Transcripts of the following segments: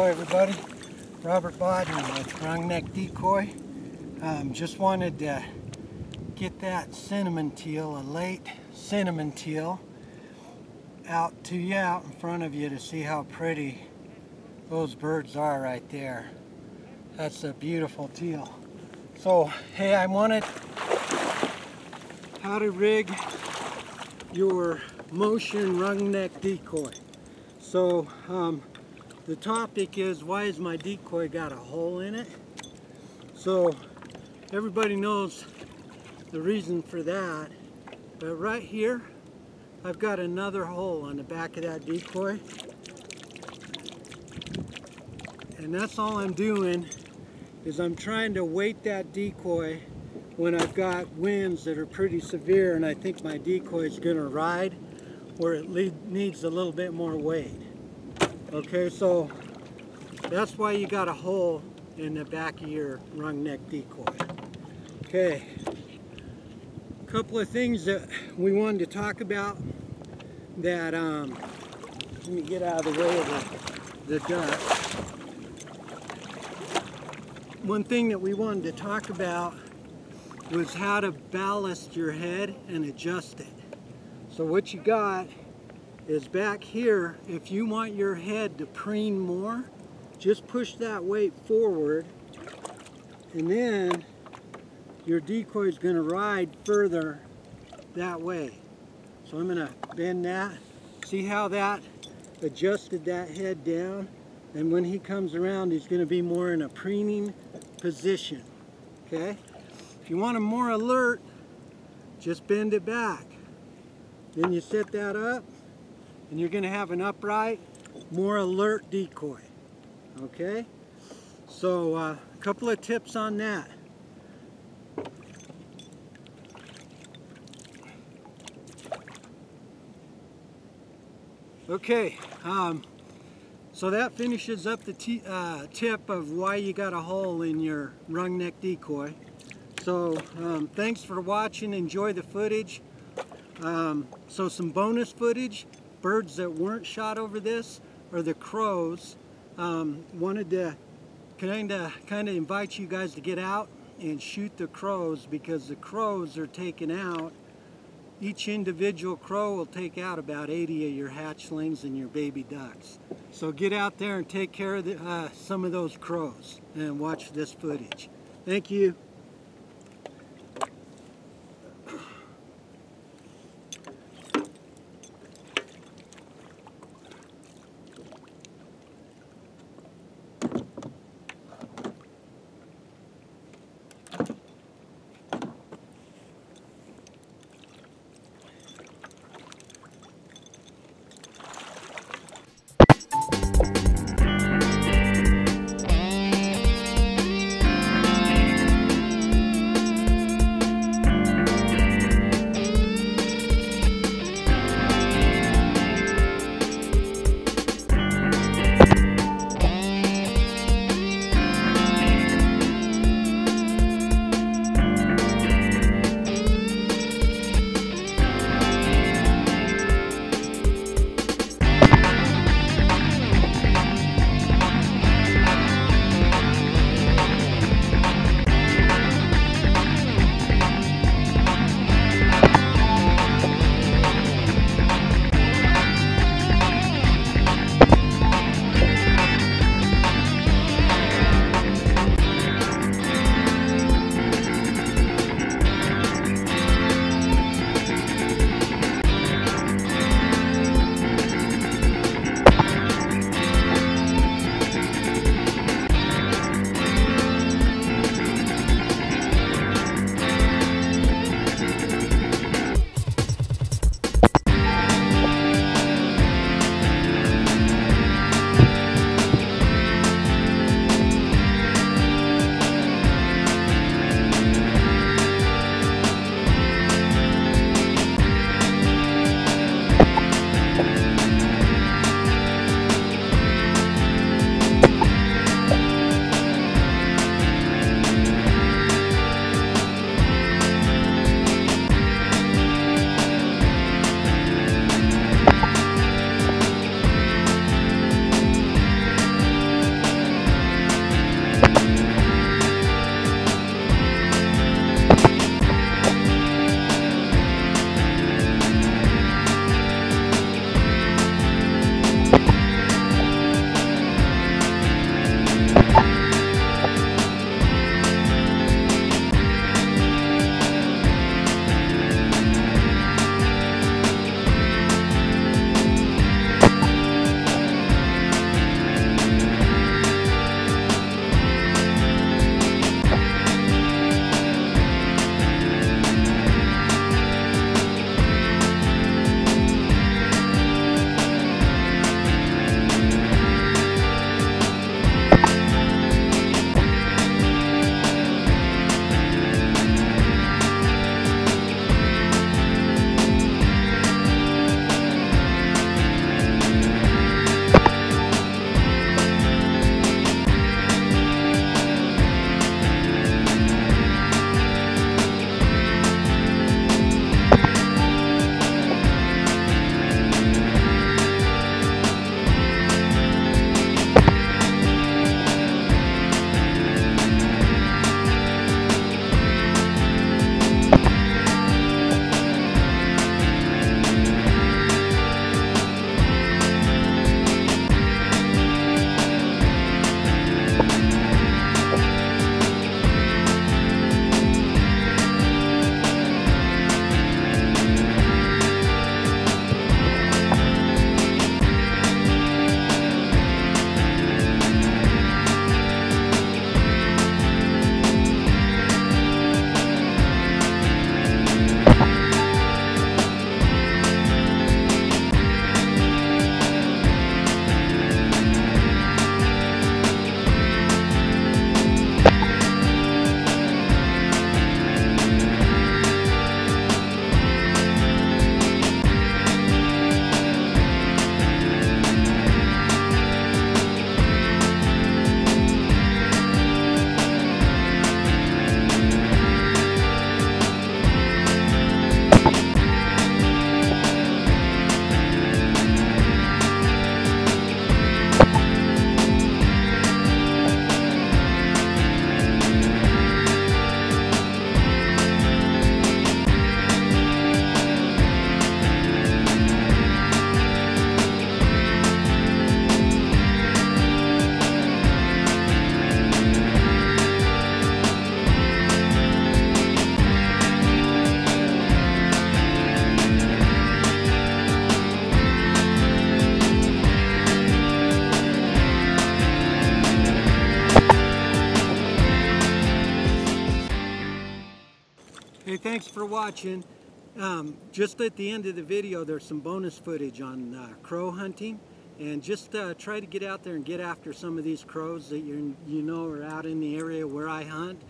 everybody. Robert Bodden with Wrung-Neck Decoy. Um, just wanted to get that cinnamon teal, a late cinnamon teal, out to you, out in front of you to see how pretty those birds are right there. That's a beautiful teal. So, hey, I wanted how to rig your motion wrung-neck decoy. So, um, the topic is why has my decoy got a hole in it? So everybody knows the reason for that. But right here, I've got another hole on the back of that decoy. And that's all I'm doing is I'm trying to weight that decoy when I've got winds that are pretty severe and I think my decoy is going to ride where it needs a little bit more weight. Okay, so that's why you got a hole in the back of your wrung-neck decoy. Okay, a couple of things that we wanted to talk about that, um, let me get out of the way of the, the dust. One thing that we wanted to talk about was how to ballast your head and adjust it. So what you got is back here, if you want your head to preen more, just push that weight forward and then your decoy is going to ride further that way. So I'm going to bend that. See how that adjusted that head down? And when he comes around, he's going to be more in a preening position. Okay? If you want him more alert, just bend it back. Then you set that up and you're going to have an upright, more alert decoy. Okay? So uh, a couple of tips on that. Okay, um, so that finishes up the uh, tip of why you got a hole in your wrung-neck decoy. So um, thanks for watching, enjoy the footage. Um, so some bonus footage, birds that weren't shot over this are the crows. Um, wanted to kind of kind of invite you guys to get out and shoot the crows because the crows are taken out. Each individual crow will take out about 80 of your hatchlings and your baby ducks. So get out there and take care of the, uh, some of those crows and watch this footage. Thank you. Thanks for watching. Um, just at the end of the video, there's some bonus footage on uh, crow hunting. And just uh, try to get out there and get after some of these crows that you you know are out in the area where I hunt.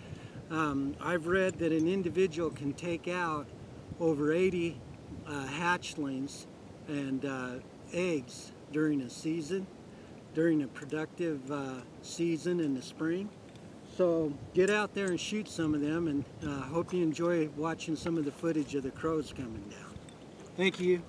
Um, I've read that an individual can take out over 80 uh, hatchlings and uh, eggs during a season, during a productive uh, season in the spring. So get out there and shoot some of them and uh, hope you enjoy watching some of the footage of the crows coming down. Thank you.